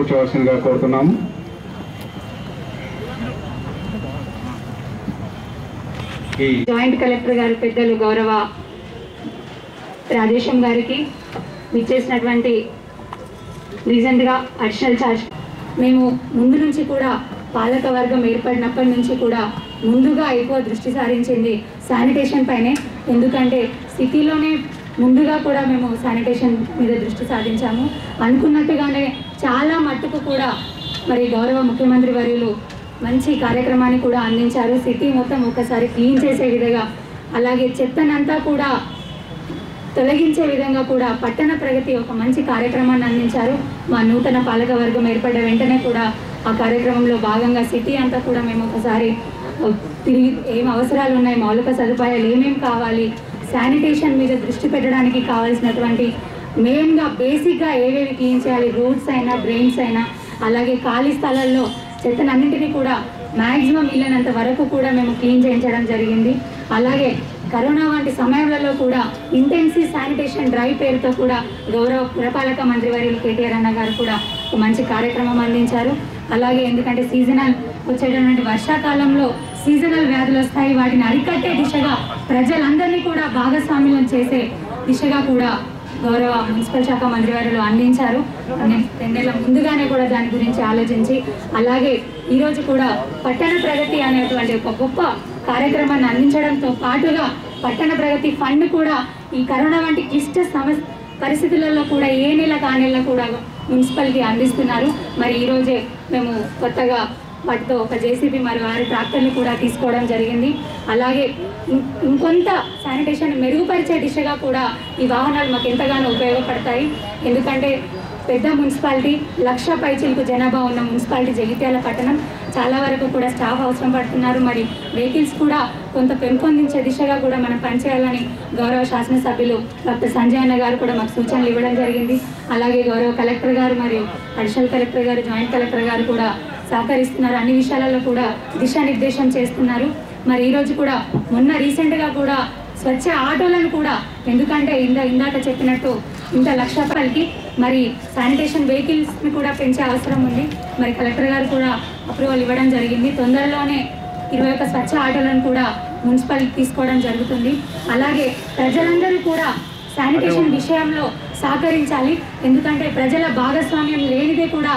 కూర్చోవలసిందిగా కోరుతున్నాము. Joint collector గారు పెద్దలు గౌరవ రాజేశం గారికి ఇచ్చేసినటువంటి రీసెంట్గా అడిషనల్ ఛార్జ్ మేము ముందు నుంచి కూడా పాలక వర్గం ఏర్పడినప్పటి నుంచి కూడా ముందుగా ఎక్కువ దృష్టి సారించింది శానిటేషన్ పైనే. ఎందుకంటే సిటీలోనే ముందుగా కూడా మేము శానిటేషన్ మీద దృష్టి సాధించాము అనుకున్నట్టుగానే చాలా మట్టుకు కూడా మరి గౌరవ ముఖ్యమంత్రి వర్యులు మంచి కార్యక్రమాన్ని కూడా అందించారు. సిటీ మొత్తం ఒకసారి క్లీన్ చేసే విధంగా అలాగే చెత్తనంతా కూడా తొలగించే విధంగా కూడా పట్టణ ప్రగతి ఒక మంచి కార్యక్రమాన్ని అందించారు. మా నూతన పాలక వర్గం ఏర్పడ్డ వెంటనే కూడా ఆ కార్యక్రమంలో భాగంగా సిటీ అంతా కూడా మేము ఒకసారి తిరిగి ఏం అవసరాలు ఉన్నాయి మౌలిక సదుపాయాలు ఏమేమి కావాలి శానిటేషన్ మీద దృష్టి పెట్టడానికి కావాల్సినటువంటి మెయిన్గా బేసిక్గా ఏవేవి క్లీన్ చేయాలి? రోడ్స్ అయినా డ్రైన్స్ అయినా అలాగే ఖాళీ స్థలాల్లో చెత్తనన్నింటినీ కూడా మ్యాక్సిమం వీలైనంత వరకు కూడా మేము క్లీన్ చేయించడం జరిగింది. అలాగే కరోనా వంటి సమయాలలో కూడా ఇంటెన్సివ్ శానిటేషన్ డ్రైవ్ పేరుతో కూడా గౌరవ పురపాలక మంత్రి వర్యులు కేటీఆర్ అన్న గారు కూడా ఒక మంచి కార్యక్రమం అందించారు. అలాగే ఎందుకంటే సీజనల్ వచ్చేటటువంటి వర్షాకాలంలో సీజనల్ వ్యాధులు వస్తాయి. వాటిని అరికట్టే దిశగా ప్రజలందరినీ కూడా భాగస్వామ్యం చేసే దిశగా కూడా గౌరవ మున్సిపల్ శాఖ మంత్రివర్యులు అందించారు. రెండేళ్ళ ముందుగానే కూడా దాని గురించి ఆలోచించి అలాగే ఈరోజు కూడా పట్టణ ప్రగతి అనేటువంటి ఒక గొప్ప కార్యక్రమాన్ని అందించడంతో పాటుగా పట్టణ ప్రగతి ఫండ్ కూడా ఈ కరోనా వంటి క్లిష్ట సమస్య పరిస్థితులలో కూడా ఏ నెల కా నెల కూడా మున్సిపల్కి అందిస్తున్నారు. మరి ఈరోజే మేము కొత్తగా వాటితో ఒక జేసీబీ మరియు ఆరు ట్రాక్టర్ని కూడా తీసుకోవడం జరిగింది. అలాగే ఇంకొంత శానిటేషన్ మెరుగుపరిచే దిశగా కూడా ఈ వాహనాలు మాకు ఎంతగానో ఉపయోగపడతాయి. ఎందుకంటే పెద్ద మున్సిపాలిటీ లక్ష పైచిలకు జనాభా ఉన్న మున్సిపాలిటీ జగిత్యాల పట్టణం. చాలా వరకు కూడా స్టాఫ్ అవసరం పడుతున్నారు. మరి వెహికల్స్ కూడా కొంత పెంపొందించే దిశగా కూడా మనం పనిచేయాలని గౌరవ శాసనసభ్యులు డాక్టర్ సంజయ్ అన్న గారు కూడా మాకు సూచనలు ఇవ్వడం జరిగింది. అలాగే గౌరవ కలెక్టర్ గారు మరియు అడిషనల్ కలెక్టర్ గారు జాయింట్ కలెక్టర్ గారు కూడా సహకరిస్తున్నారు. అన్ని విషయాలలో కూడా దిశానిర్దేశం చేస్తున్నారు. మరి ఈరోజు కూడా మొన్న రీసెంట్గా కూడా స్వచ్ఛ ఆటోలను కూడా ఎందుకంటే ఇందా ఇందాక చెప్పినట్టు ఇంత లక్ష రూపాయలకి మరి శానిటేషన్ వెహికల్స్ని కూడా పెంచే అవసరం ఉంది. మరి కలెక్టర్ గారు కూడా అప్రూవల్ ఇవ్వడం జరిగింది. తొందరలోనే ఇరవై ఒక్క స్వచ్ఛ ఆటోలను కూడా మున్సిపల్ తీసుకోవడం జరుగుతుంది. అలాగే ప్రజలందరూ కూడా శానిటేషన్ విషయంలో సహకరించాలి. ఎందుకంటే ప్రజల భాగస్వామ్యం లేనిదే కూడా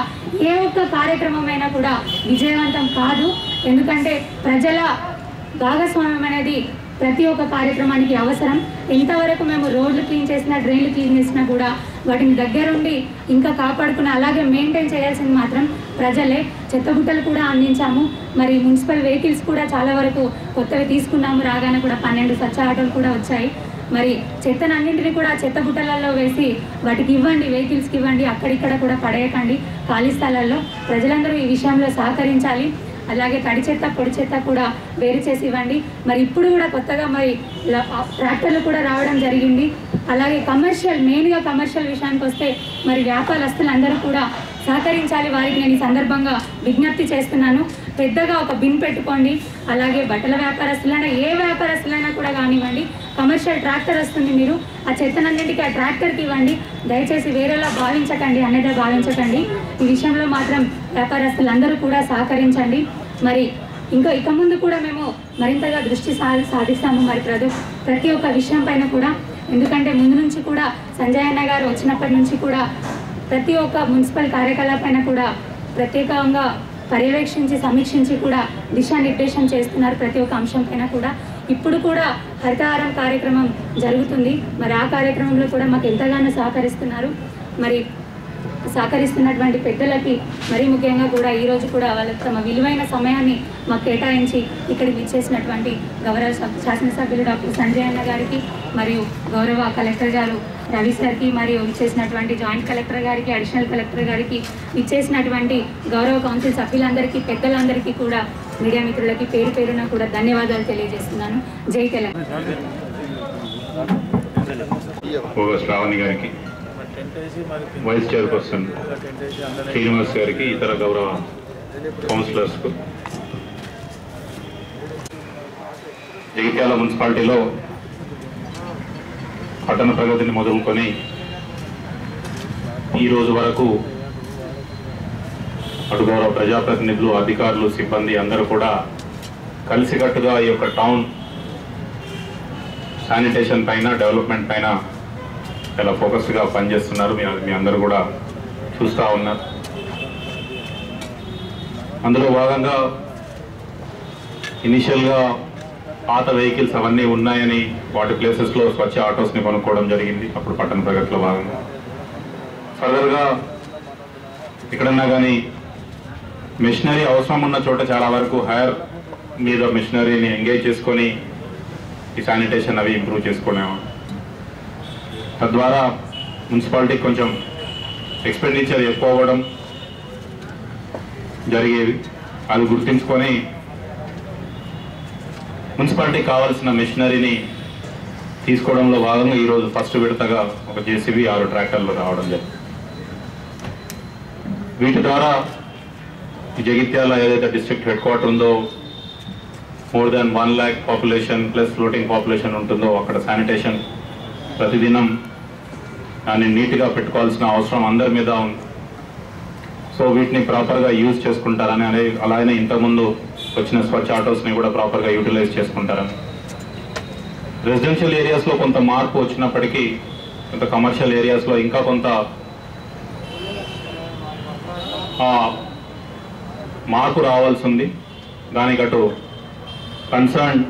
ఏ ఒక్క కార్యక్రమమైనా కూడా విజయవంతం కాదు. ఎందుకంటే ప్రజల భాగస్వామ్యం అనేది ప్రతి ఒక్క కార్యక్రమానికి అవసరం. ఎంతవరకు మేము రోడ్లు క్లీన్ చేసినా డ్రైన్లు క్లీన్ చేసినా కూడా వాటిని దగ్గరుండి ఇంకా కాపాడుకుని అలాగే మెయింటైన్ చేయాల్సింది మాత్రం ప్రజలే. చెత్తబుట్టలు కూడా అందించాము. మరి మున్సిపల్ వెహికల్స్ కూడా చాలా వరకు కొత్తవి తీసుకున్నాము. రాగానే కూడా పన్నెండు స్వచ్ఛ ఆటోలు కూడా వచ్చాయి. మరి చెత్తనన్నింటినీ కూడా చెత్త బుట్టలలో వేసి వాటికి ఇవ్వండి వెహికల్స్కి ఇవ్వండి అక్కడిక్కడ కూడా పడేయకండి. ఖాళీ స్థలాల్లో ప్రజలందరూ ఈ విషయంలో సహకరించాలి. అలాగే తడి చెత్త పొడి చెత్త కూడా వేరు చేసి ఇవ్వండి. మరి ఇప్పుడు కూడా కొత్తగా మరి ట్రాక్టర్లు కూడా రావడం జరిగింది. అలాగే కమర్షియల్ మెయిన్గా కమర్షియల్ విషయానికి వస్తే మరి వ్యాపారస్తులందరూ కూడా సహకరించాలి వారికి నేను ఈ సందర్భంగా విజ్ఞప్తి చేస్తున్నాను. పెద్దగా ఒక బిన్ పెట్టుకోండి. అలాగే బట్టల వ్యాపారస్తులైనా ఏ వ్యాపారస్తులైనా కూడా కానివ్వండి కమర్షియల్ ట్రాక్టర్ వస్తుంది మీరు ఆ చెత్తనన్నింటికి ఆ ట్రాక్టర్కి ఇవ్వండి. దయచేసి వేరేలా భావించకండి అన్నదే భావించకండి. ఈ విషయంలో మాత్రం వ్యాపారస్తులందరూ కూడా సహకరించండి. మరి ఇంకా ఇక ముందు కూడా మేము మరింతగా దృష్టి సా సాధిస్తాము. మరి ప్రతి ప్రతి ఒక్క విషయం పైన కూడా. ఎందుకంటే ముందు నుంచి కూడా సంజయ్ అన్న గారు వచ్చినప్పటి నుంచి కూడా ప్రతి ఒక్క మున్సిపల్ కార్యకలాపైన కూడా ప్రత్యేకంగా పర్యవేక్షించి సమీక్షించి కూడా దిశానిర్దేశం చేస్తున్నారు ప్రతి ఒక్క అంశం పైన కూడా. ఇప్పుడు కూడా హరితహారం కార్యక్రమం జరుగుతుంది. మరి ఆ కార్యక్రమంలో కూడా మాకు ఎంతగానో సహకరిస్తున్నారు. మరి సహకరిస్తున్నటువంటి పెద్దలకి మరీ ముఖ్యంగా కూడా ఈ రోజు కూడా వాళ్ళ తమ విలువైన సమయాన్ని మాకు కేటాయించి ఇక్కడికి ఇచ్చేసినటువంటి గౌరవ సభ- శాసనసభ్యులు డాక్టర్ సంజయ్ అన్న గారికి మరియు గౌరవ కలెక్టర్ గారు రవి సార్కి మరియు ఇచ్చేసినటువంటి జాయింట్ కలెక్టర్ గారికి అడిషనల్ కలెక్టర్ గారికి ఇచ్చేసినటువంటి గౌరవ కౌన్సిల్ సభ్యులందరికీ పెద్దలందరికీ కూడా మీడియా మిత్రులకి పేరు పేరున కూడా ధన్యవాదాలు తెలియజేస్తున్నాను. జై తెలంగాణ. శ్రావణి గారికి వైస్ చైర్పర్సన్ శ్రీనివాస్ గారికి ఇతర గౌరవ కౌన్సిలర్స్కు. జగిత్యాల మున్సిపాలిటీలో పట్టణ ప్రగతిని మొదలుకొని ఈ రోజు వరకు అటు గౌరవ ప్రజాప్రతినిధులు అధికారులు సిబ్బంది అందరూ కూడా కలిసికట్టుగా ఈ యొక్క టౌన్ శానిటేషన్ పైన డెవలప్మెంట్ పైన చాలా ఫోకస్గా పనిచేస్తున్నారు. మీ మీ అందరూ కూడా చూస్తూ ఉన్నారు. అందులో భాగంగా ఇనిషియల్గా పాత వెహికల్స్ అవన్నీ ఉన్నాయని వాటి ప్లేసెస్లో స్వచ్ఛ ఆటోస్ని కొనుక్కోవడం జరిగింది. అప్పుడు పట్టణ ప్రగతిలో భాగంగా. ఫర్దర్గా ఎక్కడన్నా కానీ మిషనరీ అవసరం ఉన్న చోట చాలా వరకు హైర్ మీద మిషనరీని ఎంగేజ్ చేసుకొని ఈ శానిటేషన్ అవి ఇంప్రూవ్ చేసుకునేవాడు. తద్వారా మున్సిపాలిటీ కొంచెం ఎక్స్పెండిచర్ ఎక్కువ అవ్వడం జరిగేది అది గుర్తించుకొని మున్సిపాలిటీ కావాల్సిన మిషనరీని తీసుకోవడంలో భాగంగా ఈరోజు ఫస్ట్ విడతగా ఒక జేసీబీ ఆరు ట్రాక్టర్లు రావడం జరిగింది. వీటి ద్వారా జగిత్యాల ఏదైతే డిస్ట్రిక్ట్ హెడ్ క్వార్టర్ ఉందో more than one lakh population plus floating population ఉంటుందో అక్కడ శానిటేషన్ ప్రతిదినం దాన్ని నీట్గా పెట్టుకోవాల్సిన అవసరం అందరి మీద ఉంది. సో వీటిని ప్రాపర్గా యూజ్ చేసుకుంటారని అనే అలానే ఇంతకుముందు వచ్చిన స్వచ్ఛ ఆటోస్ని కూడా ప్రాపర్గా యూటిలైజ్ చేసుకుంటారని రెసిడెన్షియల్ ఏరియాస్లో కొంత మార్పు వచ్చినప్పటికీ కొంత కమర్షియల్ ఏరియాస్లో ఇంకా కొంత మార్పు రావాల్సి ఉంది దానికి అటు concern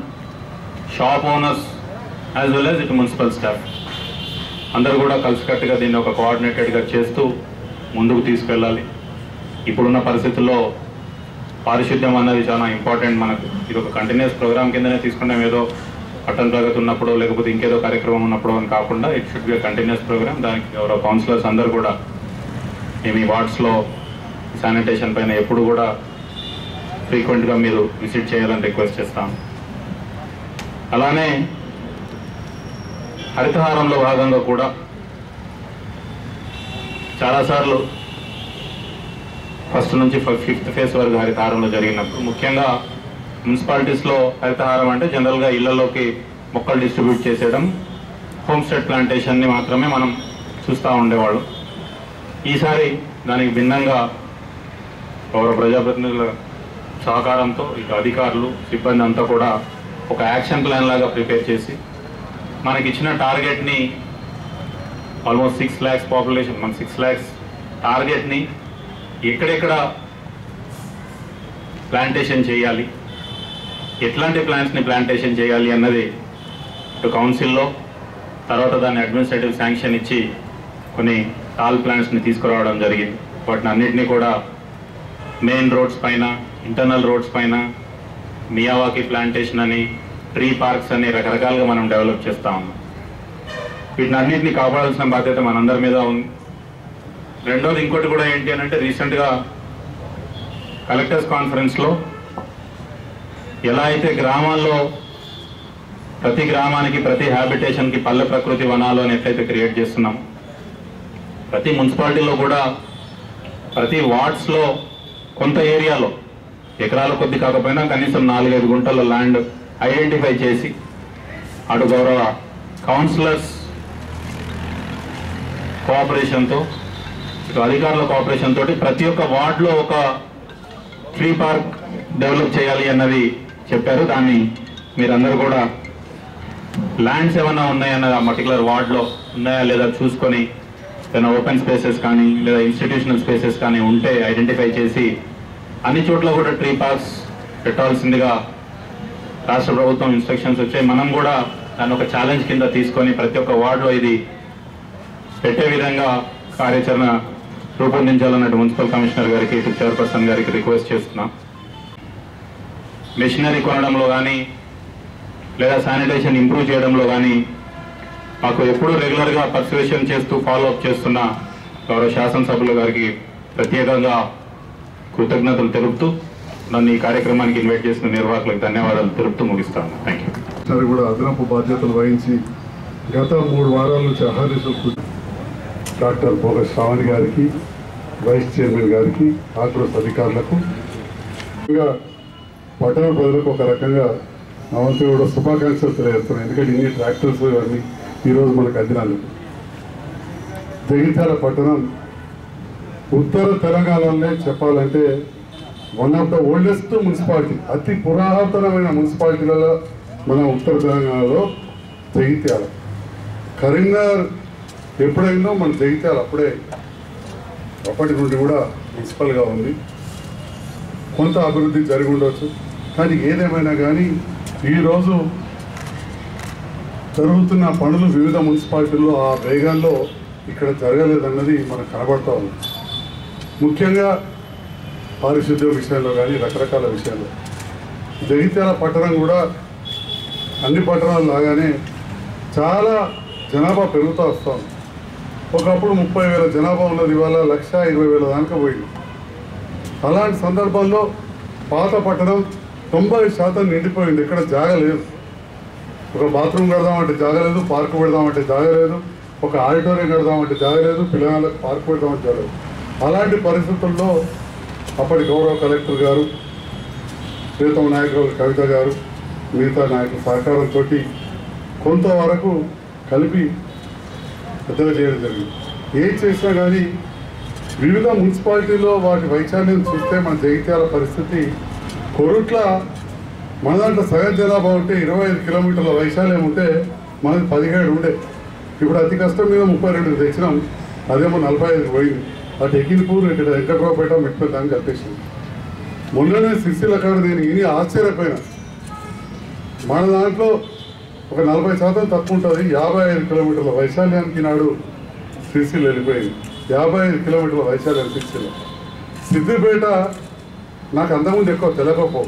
shop owners as well as ఇటు మున్సిపల్ స్టాఫ్ అందరూ కూడా కలిసికట్టుగా దీన్ని ఒక కోఆర్డినేటెడ్గా చేస్తూ ముందుకు తీసుకెళ్ళాలి. ఇప్పుడున్న పరిస్థితుల్లో పారిశుద్ధ్యం అన్నది చాలా ఇంపార్టెంట్ మనకు. ఇది ఒక కంటిన్యూస్ ప్రోగ్రామ్ కిందనే తీసుకుంటాం ఏదో పట్టణ ప్రగతి ఉన్నప్పుడు లేకపోతే ఇంకేదో కార్యక్రమం ఉన్నప్పుడు అని కాకుండా it should be continuous programme దానికి ఎవరో కౌన్సిలర్స్ అందరూ కూడా మేము ఈ వార్డ్స్లో శానిటేషన్ పైన ఎప్పుడు కూడా ఫ్రీక్వెంట్గా మీరు విజిట్ చేయాలని రిక్వెస్ట్ చేస్తాం. అలానే హరితహారంలో భాగంగా కూడా చాలాసార్లు ఫస్ట్ నుంచి ఫిఫ్త్ ఫేజ్ వరకు హరితహారంలో జరిగినప్పుడు ముఖ్యంగా మున్సిపాలిటీస్లో హరితహారం అంటే జనరల్గా ఇళ్ళలోకి మొక్కలు డిస్ట్రిబ్యూట్ చేసేయడం హోమ్ స్టేట్ ప్లాంటేషన్ని మాత్రమే మనం చూస్తూ ఉండేవాళ్ళు. ఈసారి దానికి భిన్నంగా పౌర ప్రజాప్రతినిధుల సహకారంతో ఇక అధికారులు సిబ్బంది అంతా కూడా ఒక యాక్షన్ ప్లాన్ లాగా ప్రిపేర్ చేసి మనకి ఇచ్చిన టార్గెట్ని ఆల్మోస్ట్ సిక్స్ ల్యాక్స్ పాపులేషన్ మన సిక్స్ ల్యాక్స్ టార్గెట్ని ఎక్కడెక్కడ ప్లాంటేషన్ చేయాలి? ఎట్లాంటి ప్లాంట్స్ని ప్లాంటేషన్ చేయాలి అన్నది ఇటు కౌన్సిల్లో తర్వాత దాన్ని అడ్మినిస్ట్రేటివ్ శాంక్షన్ ఇచ్చి కొన్ని టాల్ ప్లాంట్స్ని తీసుకురావడం జరిగింది. వాటిని అన్నింటినీ కూడా మెయిన్ రోడ్స్ పైన ఇంటర్నల్ రోడ్స్ పైన మియావాకి ప్లాంటేషన్ అని ట్రీ పార్క్స్ అని రకరకాలుగా మనం డెవలప్ చేస్తూ ఉన్నాం. వీటిని అన్నింటినీ కాపాడాల్సిన బాధ్యత మనందరి మీద ఉంది. రెండోది ఇంకోటి కూడా ఏంటి అని అంటే రీసెంట్గా కలెక్టర్స్ కాన్ఫరెన్స్లో ఎలా అయితే గ్రామాల్లో ప్రతి గ్రామానికి ప్రతి హ్యాబిటేషన్కి పల్లె ప్రకృతి వనాలు అని ఎట్లయితే క్రియేట్ చేస్తున్నాం ప్రతి మున్సిపాలిటీలో కూడా ప్రతి వార్డ్స్లో కొంత ఏరియాలో ఎకరాల కొద్ది కాకపోయినా కనీసం నాలుగైదు గుంటల ల్యాండ్ ఐడెంటిఫై చేసి అటు గౌరవ కౌన్సిలర్స్ కోఆపరేషన్తో సో అధికారుల కోఆపరేషన్ తోటి ప్రతి ఒక్క వార్డులో ఒక ఫ్రీ పార్క్ డెవలప్ చేయాలి అన్నది చెప్పారు. దాన్ని మీరందరూ కూడా ల్యాండ్స్ ఏమన్నా ఉన్నాయన్నది ఆ పర్టికులర్ వార్డ్లో ఉన్నాయా లేదా చూసుకొని ఏదైనా ఓపెన్ స్పేసెస్ కానీ లేదా ఇన్స్టిట్యూషనల్ స్పేసెస్ కానీ ఉంటే ఐడెంటిఫై చేసి అన్ని చోట్ల కూడా ట్రీ పార్క్స్ పెట్టాల్సిందిగా రాష్ట్ర ప్రభుత్వం ఇన్స్ట్రక్షన్స్ వచ్చాయి. మనం కూడా దాన్ని ఒక ఛాలెంజ్ కింద తీసుకొని ప్రతి ఒక్క వార్డులో ఇది పెట్టే విధంగా కార్యాచరణ రూపొందించాలన్నట్టు మున్సిపల్ కమిషనర్ గారికి ఇటు చైర్పర్సన్ గారికి రిక్వెస్ట్ చేస్తున్నాం. మెషినరీ కొనడంలో కానీ లేదా శానిటేషన్ ఇంప్రూవ్ చేయడంలో కానీ మాకు ఎప్పుడూ రెగ్యులర్గా పర్సువేషన్ చేస్తూ ఫాలో అప్ చేస్తున్న గౌరవ శాసనసభ్యుల గారికి ప్రత్యేకంగా కృతజ్ఞతలు తెలుపుతూ నన్ను ఈ కార్యక్రమానికి ఇన్వైట్ చేసిన నిర్వాహకులకు ధన్యవాదాలు తెలుపుతూ ముగిస్తాను. థ్యాంక్ యూ సార్ కూడా అదనపు బాధ్యతలు వహించి గత మూడు వారాల నుంచి అహర్నిశలు డాక్టర్ భోగ శ్రావణి గారికి వైస్ చైర్మన్ గారికి ఆక్రోస్ అధికారులకు. ఇంకా పట్టణ ప్రజలకు ఒక రకంగా నా కూడా శుభాకాంక్షలు తెలియజేస్తున్నాను. ఎందుకంటే ఇన్ని ట్రాక్టర్స్ ఇవన్నీ ఈరోజు మనకు అందినాలి జగిత్యాల పట్టణం ఉత్తర తెలంగాణలోనే చెప్పాలంటే one of the oldest municipality అతి పురాతనమైన మున్సిపాలిటీలలో మన ఉత్తర తెలంగాణలో జగిత్యాల. కరీంనగర్ ఎప్పుడైందో మన జగిత్యాలు అప్పుడే అప్పటి నుండి కూడా మున్సిపల్గా ఉంది. కొంత అభివృద్ధి జరిగి ఉండవచ్చు కానీ ఏదేమైనా కానీ ఈరోజు జరుగుతున్న పనులు వివిధ మున్సిపాలిటీల్లో ఆ వేగాల్లో ఇక్కడ జరగలేదన్నది మనకు కనబడతా ఉంది. ముఖ్యంగా పారిశుద్ధ్య విషయంలో కానీ రకరకాల విషయాల్లో. జగిత్యాల పట్టణం కూడా అన్ని పట్టణాలు లాగానే చాలా జనాభా పెరుగుతూ వస్తుంది. ఒకప్పుడు ముప్పై వేల జనాభా ఉన్నది ఇవాళ లక్ష ఇరవై వేల దాకా పోయింది. అలాంటి సందర్భంలో పాత పట్టణం తొంభై శాతం నిండిపోయింది ఇక్కడ జాగ లేదు. ఒక బాత్రూమ్ కడదామంటే జాగ లేదు పార్క్ పెడదామంటే జాగ లేదు ఒక ఆడిటోరియం కడదామంటే జాగ లేదు పిల్లలకు పార్క్ పెడదామంటే జాగ లేదు. అలాంటి పరిస్థితుల్లో అప్పటి గౌరవ కలెక్టర్ గారు ప్రీతం నాయకులు కవిత గారు మిగతా నాయకుల సహకారంతో కొంతవరకు కలిపి పెద్దగా చేయడం జరిగింది. ఏం చేసినా కానీ వివిధ మున్సిపాలిటీలో వాటి వైశాల్యం చూస్తే మన జగిత్యాల పరిస్థితి కొరుట్ల మన దాంట్లో సగం జనాభా ఉంటే ఇరవై ఐదు కిలోమీటర్ల వైశాల్యం ఉంటే మనది పదిహేడు ఉండే. ఇప్పుడు అతి కష్టం మీద ముప్పై రెండు తెచ్చినాం. అదేమో నలభై ఐదు పోయింది. అటు ఎకిన్పూర్ ఇక్కడ వెంకట్రావుపేట మెట్పేట కల్పించింది మొన్ననే సిరిసిల్ల కాడ నేను ఇని ఆశ్చర్యపోయినా. మన దాంట్లో ఒక నలభై శాతం తక్కువ ఉంటుంది యాభై ఐదు కిలోమీటర్ల వైశాల్యానికి నాడు సిరిసిల్ వెళ్ళిపోయింది. యాభై ఐదు కిలోమీటర్ల వైశాల్యం సిరిసిల్ల సిద్దిపేట నాకు అంతకుముందు ఎక్కువ తెలియకపో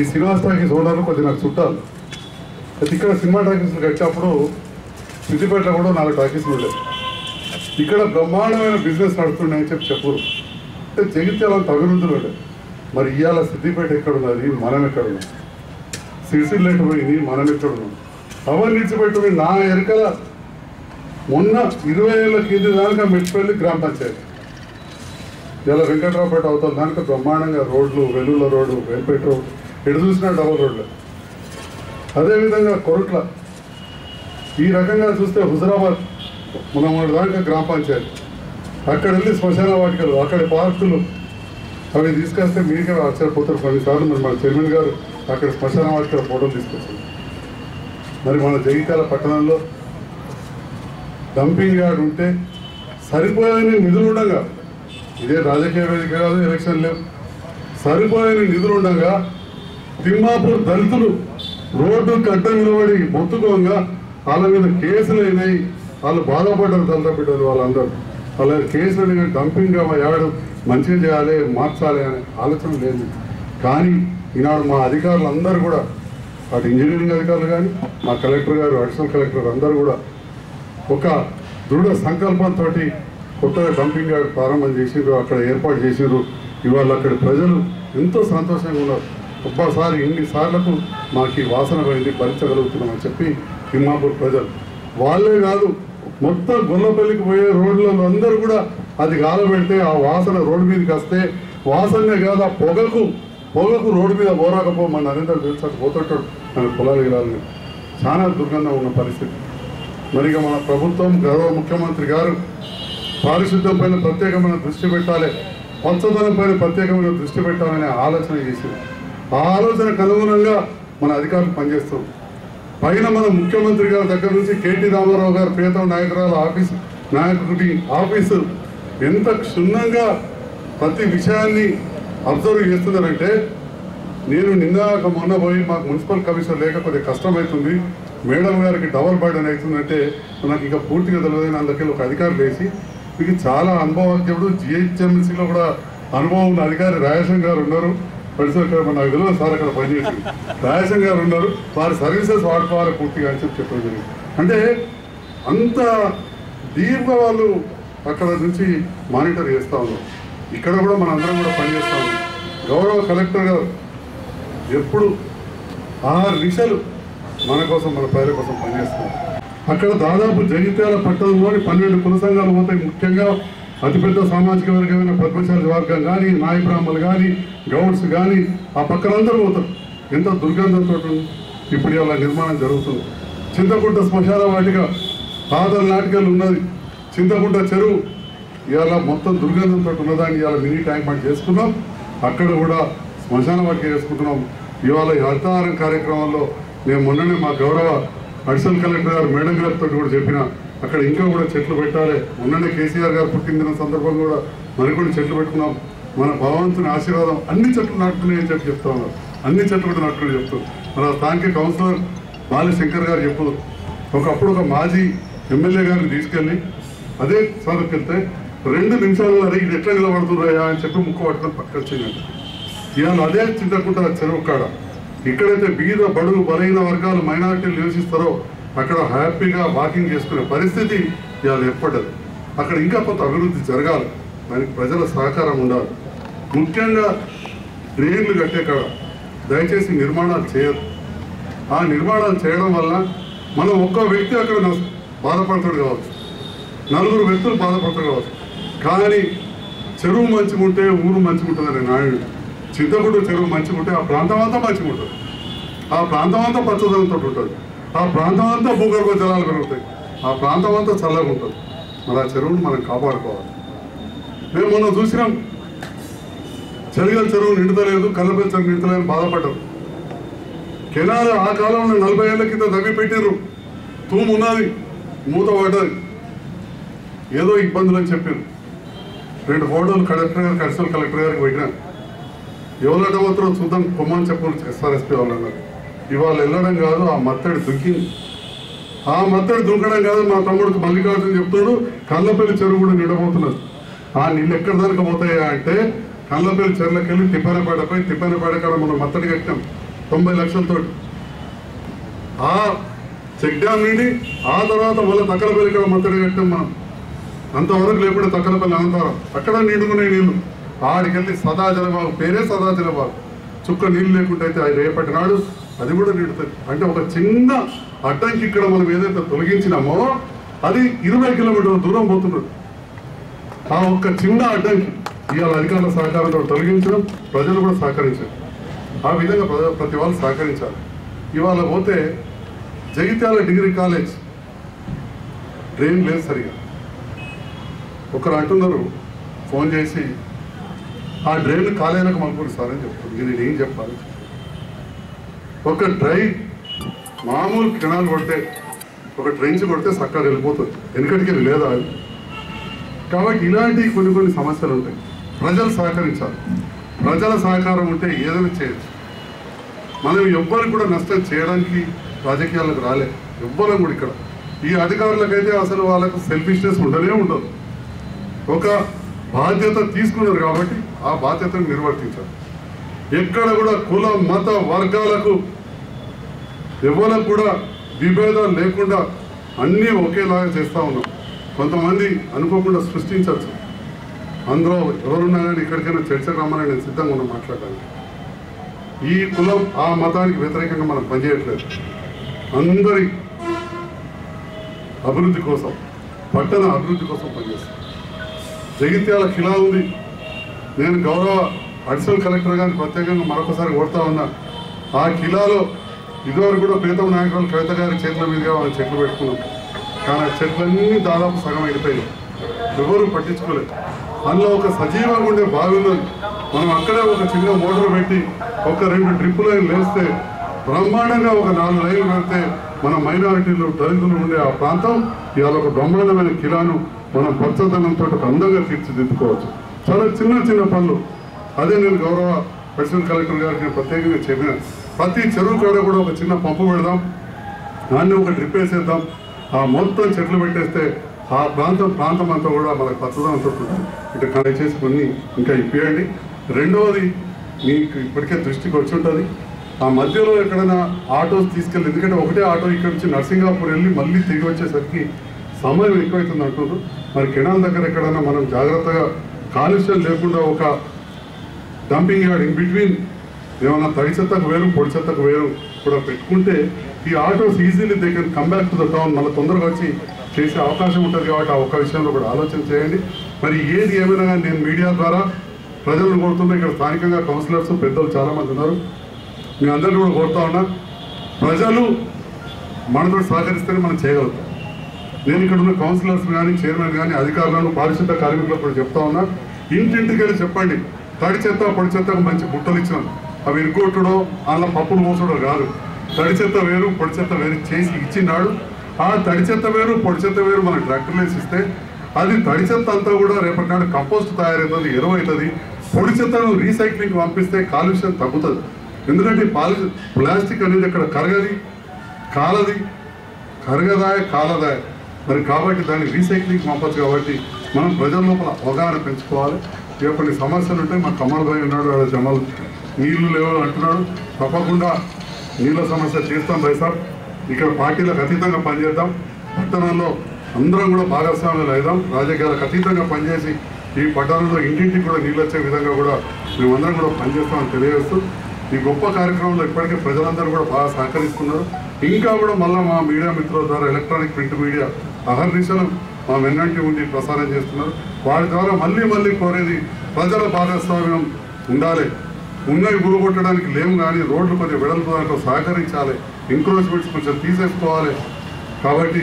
ఈ సినిమా టాకీస్ ఓనర్లు కొద్ది నాకు చుట్టాలు. అయితే ఇక్కడ సినిమా టాకీస్లు కట్టినప్పుడు సిద్దిపేటలో కూడా నాలుగు టాకీస్లు ఉండేవి. ఇక్కడ బ్రహ్మాండమైన బిజినెస్ నడుస్తున్నాయని చెప్పి చెప్పరు. అంటే జగిత్యాల అంత అభివృద్ధులు మరి ఇవాళ సిద్దిపేట ఎక్కడ ఉన్నది మనం ఎక్కడ ఉన్నాం పోయింది మనం ఎక్కడ ఉన్నాం అవన్నీ విడిచిపెట్టుకుని నా ఎరకల మొన్న ఇరవై ఏళ్ళ కింది దానిక మెట్టిపల్లి గ్రామ పంచాయతీ. ఇలా వెంకట్రావుపేట అవుతుంది దానికి బ్రహ్మాండంగా రోడ్లు వెల్లుల రోడ్డు వెంపేట రోడ్డు ఎటు చూసినా డబల్ రోడ్లు. అదేవిధంగా కొరట్ల. ఈ రకంగా చూస్తే హుజరాబాద్ మన మూడు దాకా గ్రామ పంచాయతీ. అక్కడ వెళ్ళి శ్మశాన వాటికలు అక్కడ పార్కులు అవి తీసుకొస్తే మీకే ఆశ్చర్యపోతారు కొన్నిసార్లు మరి మన చైర్మన్ గారు. అక్కడ శ్మశాన వాటిలో ఫోటోలు తీసుకొచ్చారు. మరి మన జగిత్యాల పట్టణంలో డంపింగ్ యార్డ్ ఉంటే సరిపోయని నిధులు ఉండగా ఇదే రాజకీయ వేదిక కాదు ఎలక్షన్ లేవు. సరిపోయని నిధులు ఉండగా తిమ్మాపూర్ దళితులు రోడ్డు కట్ట నిలబడి మొత్తుకోగా వాళ్ళ మీద కేసులు అయినాయి. వాళ్ళు బాధపడ్డారు దళిత బిడ్డలు వాళ్ళందరూ. వాళ్ళ కేసులు డంపింగ్ యార్డ్ మంచిగా చేయాలి మార్చాలి అనే ఆలోచన లేదు. కానీ ఈనాడు మా అధికారులు అందరూ కూడా అటు ఇంజనీరింగ్ అధికారులు కానీ మా కలెక్టర్ గారు అడిషనల్ కలెక్టర్ అందరూ కూడా ఒక దృఢ సంకల్పంతో కొత్తగా డంపింగ్ యార్డ్ ప్రారంభం చేసిండ్రు అక్కడ ఏర్పాటు చేసిండ్రు ఇవాళ అక్కడ ప్రజలు ఎంతో సంతోషంగా ఉన్నారు. ఒక్కసారి ఇన్ని సార్లకు మాకు ఈ వాసన పోయింది భరించగలుగుతున్నామని చెప్పి తిమ్మాపూర్ ప్రజలు. వాళ్ళే కాదు మొత్తం గొల్లపల్లికి పోయే రోడ్లలో అందరూ కూడా అది గాలబెడితే ఆ వాసన రోడ్డు మీదకి వస్తే వాసనే కాదు ఆ పొగకు పొగకు రోడ్డు మీద పోరాకపో మన నరేంద్ర తెలుసు పోతుంటాడు. మన పొలాలు గిలాలని చాలా దుర్గంధం ఉన్న పరిస్థితి. మరి ఇక మన ప్రభుత్వం గౌరవ ముఖ్యమంత్రి గారు పారిశుద్ధ్యం పైన ప్రత్యేకమైన దృష్టి పెట్టాలి. పచ్చదనం పైన ప్రత్యేకమైన దృష్టి పెట్టాలనే ఆలోచన చేసింది. ఆ ఆలోచనకు అనుగుణంగా మన అధికారులు పనిచేస్తాం పైన మన ముఖ్యమంత్రి గారి దగ్గర నుంచి కేటీ రామారావు గారు ప్రియతమ నాయకురాలు ఆఫీస్ నాయకుడి ఆఫీసు ఎంత క్షుణ్ణంగా ప్రతి విషయాన్ని అబ్జర్వ్ చేస్తున్నారంటే నేను నిన్న మొన్న పోయి మాకు మున్సిపల్ కమిషనర్ లేక కొద్దిగా కష్టమవుతుంది మేడం గారికి డబల్ బర్డెన్ అవుతుందంటే నాకు ఇంకా పూర్తిగా తెలియదు. అందుకే ఒక అధికారి వేసి మీకు చాలా అనుభవజ్ఞుడు జిహెచ్ఎంసీలో కూడా అనుభవం ఉన్న అధికారి రాయసం గారు ఉన్నారు. పరిసర ఇక్కడ నాకు తెలియదు సార్ అక్కడ పనిచేసి రాయసం గారు ఉన్నారు వారి సర్వీసెస్ వాడుకోవాలి పూర్తిగా అని చెప్పి చెప్పడం జరిగింది. అంటే అంత డీప్గా వాళ్ళు అక్కడ నుంచి మానిటర్ చేస్తూ ఉన్నారు. ఇక్కడ కూడా మన అందరం కూడా పనిచేస్తాము గౌరవ కలెక్టర్ గారు ఎప్పుడు ఆరు దిశలు మన కోసం మన ప్రజల కోసం పనిచేస్తున్నారు అక్కడ దాదాపు జగిత్యాల పట్టణంలోని పన్నెండు కుల సంఘాలు పోతాయి. ముఖ్యంగా అతిపెద్ద సామాజిక వర్గమైన పద్మశాలి వర్గం కానీ నాయ బ్రాహ్మలు కానీ గౌడ్స్ కానీ ఆ పక్కనందరూ పోతారు. ఎంత దుర్గంధంతో ఇప్పుడు ఇలా నిర్మాణం జరుగుతుంది. చింతకుంట శ్మశాన వాటిక ఆదల నాటికలు ఉన్నది. చింతకుంట చెరువు ఇవాళ మొత్తం దుర్గంధంతో ఉన్నదాన్ని ఇవాళ మినీ ట్యాంక్ బండ్ చేసుకున్నాం. అక్కడ కూడా శ్మశాన వాటిక చేసుకుంటున్నాం ఇవాళ ఈ హరితహారం కార్యక్రమంలో నేను మొన్ననే మా గౌరవ అడిషనల్ కలెక్టర్ గారు మేడం గారితో కూడా చెప్పిన అక్కడ ఇంకా కూడా చెట్లు పెట్టాలి. మొన్ననే కేసీఆర్ గారు పుట్టినదిన సందర్భంగా కూడా మరికొన్ని చెట్లు పెట్టుకున్నాం. మన భగవంతుని ఆశీర్వాదం అన్ని చెట్లు నాటుకున్నాయని చెప్పి చెప్తా ఉన్నారు. అన్ని చెట్లు కూడా నాటుకుని చెప్తాం. మన స్థానిక కౌన్సిలర్ బాలశంకర్ గారు చెప్పు. ఒకప్పుడు ఒక మాజీ ఎమ్మెల్యే గారిని తీసుకెళ్ళి అదే సభకి వెళ్తే రెండు నిమిషాలు అడిగి ఇది ఎట్లా నిలబడుతున్నాయా అని చెప్పి ముక్కు పట్టుకొని పక్కన వచ్చిందండి ఇవాళ అదే చింతకుంట చెరువు కాడ ఎక్కడైతే బీద బడుగు బలహీన వర్గాలు మైనారిటీలు నివసిస్తారో అక్కడ హ్యాపీగా వాకింగ్ చేసుకునే పరిస్థితి ఇవాళ ఏర్పడ్డది. అక్కడ ఇంకా కొంత అభివృద్ధి జరగాలి. దానికి ప్రజల సహకారం ఉండాలి. ముఖ్యంగా డ్రైన్లు కట్టే కాడ దయచేసి నిర్మాణాలు చేయరు. ఆ నిర్మాణాలు చేయడం వల్ల మనం ఒక్క వ్యక్తి అక్కడ బాధపడతాడు కావచ్చు. నలుగురు వ్యక్తులు బాధపడతాడు కావచ్చు. కానీ చెరువు మంచిగా ఉంటే ఊరు మంచిగుంటుందని నాయుడు. చింతకుంట చెరువు మంచిగా ఉంటే ఆ ప్రాంతం అంతా మంచిగా ఉంటుంది ఆ ప్రాంతం అంతా పచ్చదనంతో ఉంటుంది. ఆ ప్రాంతం అంతా భూగర్భ జలాలు పెరుగుతాయి. ఆ ప్రాంతం అంతా చల్లగా ఉంటుంది. మరి ఆ చెరువును మనం కాపాడుకోవాలి. మేము మొన్న చూసినాం. చెరిగల చెరువు నిండుతలేదు కళ్ళపల్లి చెరువు నిండుతలేదు బాధపడ్డారు కెనాలు ఆ కాలంలో నలభై ఏళ్ళ కింద తవ్వి పెట్టారు తూము ఉన్నది మూత పడ్డది. ఏదో ఇబ్బందులు అని చెప్పారు రెండు ఫోటోలు కలెక్టర్ గారికి అడిషనల్ కలెక్టర్ గారికి పెట్టినాను ఎవరట మాత్రం చూద్దాం పొమ్మని చెప్పు ఎస్ఆర్ఎస్పీ వాళ్ళు అన్నారు. ఇవాళ వెళ్ళడం కాదు ఆ మత్తడి దుక్కింది ఆ మత్తడి దుంకడం కాదు మా తమ్ముడికి మల్లికార్జున చెప్తాడు కళ్ళపల్లి చెరువు కూడా నిండబోతున్నారు ఆ నీళ్ళు ఎక్కడ దానికి పోతాయా అంటే కళ్ళపల్లి చెరువులకు వెళ్ళి తిప్పనపేటపై తిప్పనపేట కాడ మనం మత్తడి కట్టినాం తొంభై లక్షలతో ఆ చెక్ డ్యామ్ నుండి ఆ తర్వాత మళ్ళీ తక్కలపల్లి కాడ మత్తడి కట్టినాం మనం. అంతవరకు లేకుండా తక్కలపల్లి అనంతవరం. అక్కడ నిండుకునే నీళ్ళు. ఆడికెళ్ళి సదా జలబాగు పేరే సదా జలబాగు చుక్క నీళ్ళు లేకుండా అయితే రేపటి నాడు అది కూడా నిండుతుంది. అంటే ఒక చిన్న అడ్డంకి ఇక్కడ మనం ఏదైతే తొలగించినామో అది ఇరవై కిలోమీటర్ల దూరం పోతున్నాడు ఆ ఒక్క చిన్న అడ్డంకి ఇవాళ అధికారుల సహకారంతో తొలగించడం ప్రజలు కూడా సహకరించారు. ఆ విధంగా ప్రజ- ప్రతి వాళ్ళు సహకరించాలి. ఇవాళ పోతే జగిత్యాల డిగ్రీ కాలేజ్. డ్రైన్ లేదు సరిగా. ఒకరు అంటున్నారు ఫోన్ చేసి ఆ డ్రైన్ కాలేజీలకు మలుపురు సార్ అని చెప్తారు ఇది నేను ఏం చెప్పాలి? ఒక డ్రై మామూలు కెనాల్ కొడితే ఒక ట్రెంచ్ కొడితే చక్కగా వెళ్ళిపోతుంది వెనుకటికి వెళ్ళి లేదా అది? కాబట్టి ఇలాంటి కొన్ని కొన్ని సమస్యలు ఉంటాయి. ప్రజలు సహకరించాలి. ప్రజల సహకారం ఉంటే ఏదైనా చేయొచ్చు. మనం ఎవ్వరికి కూడా నష్టం చేయడానికి రాజకీయాలకు రాలే. ఎవ్వరం కూడా ఇక్కడ. ఈ అధికారులకైతే అసలు వాళ్ళకు సెల్ఫిష్నెస్ ఉండనే ఉండదు. ఒక బాధ్యత తీసుకున్నారు కాబట్టి ఆ బాధ్యతను నిర్వర్తించారు. ఎక్కడ కూడా కుల మత వర్గాలకు ఎవరికి కూడా విభేదాలు లేకుండా అన్నీ ఒకేలాగా చేస్తూ ఉన్నాం. కొంతమంది అనుకోకుండా సృష్టించవచ్చు అందులో ఎవరున్నా కానీ ఇక్కడికైనా చర్చకు రమ్మని నేను సిద్ధంగా ఉన్నా మాట్లాడడానికి. ఈ కులం ఆ మతానికి వ్యతిరేకంగా మనం పనిచేయట్లేదు. అందరి అభివృద్ధి కోసం పట్టణ అభివృద్ధి కోసం పనిచేస్తాం. జగిత్యాల ఖిలా ఉంది నేను గౌరవ అడిషనల్ కలెక్టర్ గారిని ప్రత్యేకంగా మరొకసారి కోరుతా ఉన్నా. ఆ ఖిలాలో ఇదివరకు కూడా ప్రీతం నాయకులు కవిత గారి చేతుల మీదుగా మనం చెట్లు పెట్టుకున్నాం. కానీ ఆ చెట్లన్నీ దాదాపు సగం అయిపోయినాయి. ఎవరు పట్టించుకోలేదు. అందులో ఒక సజీవంగా ఉండే బావి ఉన్నది మనం అక్కడే ఒక చిన్న మోటార్ పెట్టి ఒక రెండు డ్రిప్ లైన్ లేస్తే బ్రహ్మాండంగా ఒక నాలుగు లైన్లు పెడితే మన మైనారిటీలు దళితులు ఉండే ఆ ప్రాంతం ఇవాళ ఒక బ్రహ్మాండమైన కిలాను మనం పచ్చదనంతో అందంగా తీర్చిదిద్దుకోవచ్చు. చాలా చిన్న చిన్న పనులు. అదే నేను గౌరవ అడిషనల్ కలెక్టర్ గారికి నేను ప్రత్యేకంగా చెప్పిన. ప్రతి చెరువు కాడ కూడా ఒక చిన్న పంపు పెడదాం. దాన్ని ఒక డ్రిప్ వేసేద్దాం. ఆ మొత్తం చెట్లు పెట్టేస్తే ఆ ప్రాంతం ప్రాంతం అంతా కూడా మనకు పచ్చదనంతో ఇటు కనెక్ట్ చేసి కొన్ని ఇంకా ఇప్పియండి. రెండవది మీకు ఇప్పటికే దృష్టికి వచ్చి ఉంటుంది. ఆ మధ్యలో ఎక్కడైనా ఆటోస్ తీసుకెళ్ళి ఎందుకంటే ఒకటే ఆటో ఇక్కడ నుంచి నర్సింగాపూర్ వెళ్ళి మళ్ళీ తిరిగి వచ్చేసరికి సమయం ఎక్కువైతుంది అంటున్నారు మరి కెనాల్ దగ్గర ఎక్కడైనా మనం జాగ్రత్తగా కాలుష్యం లేకుండా ఒక డంపింగ్ యార్డ్ ఇన్ బిట్వీన్ ఏమైనా తడి చెత్తకు వేరు పొడి చెత్తకు వేరు కూడా పెట్టుకుంటే ఈ autos easily they can come back to the town. మళ్ళీ తొందరగా వచ్చి చేసే అవకాశం ఉంటుంది కాబట్టి ఆ ఒక్క విషయంలో కూడా ఆలోచన చేయండి. మరి ఏది ఏమైనా కానీ నేను మీడియా ద్వారా ప్రజలను కోరుతున్నా ఇక్కడ స్థానికంగా కౌన్సిలర్స్ పెద్దలు చాలామంది ఉన్నారు. మీ అందరినీ కూడా కోరుతా ఉన్నా ప్రజలు మనతో సహకరిస్తేనే మనం చేయగలుగుతాం. నేను ఇక్కడ ఉన్న కౌన్సిలర్స్ కానీ చైర్మన్ కానీ అధికారులను పారిశుద్ధ కార్మికులకు కూడా చెప్తా ఉన్నా ఇంటింటికి వెళ్ళి చెప్పండి. తడి చెత్త పొడి చెత్తకు మంచి బుట్టలు ఇచ్చినాం. అవి ఇరుగొట్టుడో అలా పప్పులు మోసడో కాదు. తడి చెత్త వేరు పొడి చెత్త వేరు చేసి ఇచ్చినాడు. ఆ తడి చెత్త వేరు పొడి చెత్త వేరు మన ట్రాక్టర్లు ఇస్తే అది తడి చెత్త అంతా కూడా రేపటి నాడు కంపోస్ట్ తయారవుతుంది ఎరువు అవుతుంది పొడి చెత్తను రీసైక్లింగ్ పంపిస్తే కాలుష్యం తగ్గుతుంది. ఎందుకంటే పాలి ప్లాస్టిక్ అనేది అక్కడ కరగది కాలది కరగదాయ కాలదాయ. మరి కాబట్టి దాన్ని రీసైక్లింగ్ పంపచ్చు కాబట్టి మనం ప్రజల లోపల అవగాహన పెంచుకోవాలి. ఇక కొన్ని సమస్యలు ఉంటాయి. మా కమల్ భాయ్ ఉన్నాడు. ఆడ జమల్ నీళ్ళు లేవు అంటున్నాడు. తప్పకుండా నీళ్ళ సమస్య తీస్తాం భాయ్ సార్ ఇక్కడ పార్టీలకు అతీతంగా పనిచేద్దాం. పట్టణంలో అందరం కూడా భాగస్వాములు అయిదాం రాజకీయాలకు అతీతంగా పనిచేసి ఈ పట్టణంలో ఇంటింటికి కూడా నీళ్ళు వచ్చే విధంగా కూడా మేమందరం కూడా పనిచేస్తామని తెలియజేస్తూ ఈ గొప్ప కార్యక్రమంలో ఇప్పటికే ప్రజలందరూ కూడా బాగా సహకరిస్తున్నారు. ఇంకా కూడా మళ్ళీ మా మీడియా మిత్రుల ద్వారా ఎలక్ట్రానిక్ ప్రింట్ మీడియా అహర్నిశలు మా వెన్నంటి ఉండి ప్రసారం చేస్తున్నారు? వారి ద్వారా మళ్ళీ మళ్ళీ కోరేది ప్రజల భాగస్వామ్యం ఉండాలి. ఉన్నవి గురుగొట్టడానికి లేము కానీ రోడ్లు కొంచెం వెడల్పు దాంట్లో సహకరించాలి. ఎంక్రోచ్మెంట్స్ కొంచెం తీసేసుకోవాలి. కాబట్టి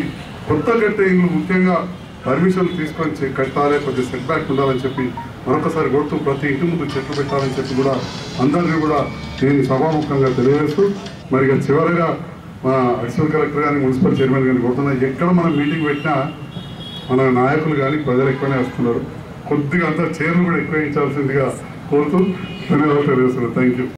కొత్త కట్టే ఇల్లు ముఖ్యంగా పర్మిషన్లు తీసుకొని కట్టాలి. కొంచెం సెట్ బ్యాక్ ఉండాలని చెప్పి మరొకసారి కొడుతూ ప్రతి ఇంటి ముందు చెట్లు పెట్టాలని చెప్పి కూడా అందరినీ కూడా నేను సభాముఖంగా తెలియజేస్తూ మరి చివరిగా మన అడిషనల్ కలెక్టర్ కానీ మున్సిపల్ చైర్మన్ కానీ కొడుతున్నా ఎక్కడ మనం మీటింగ్ పెట్టినా మన నాయకులు కానీ ప్రజలు ఎక్కువనే వస్తున్నారు. కొద్దిగా అంతా చైర్లు కూడా ఎక్కువ ఇచ్చాల్సిందిగా కోరుతూ ధన్యవాదాలు తెలియజేస్తున్నారు థ్యాంక్ యూ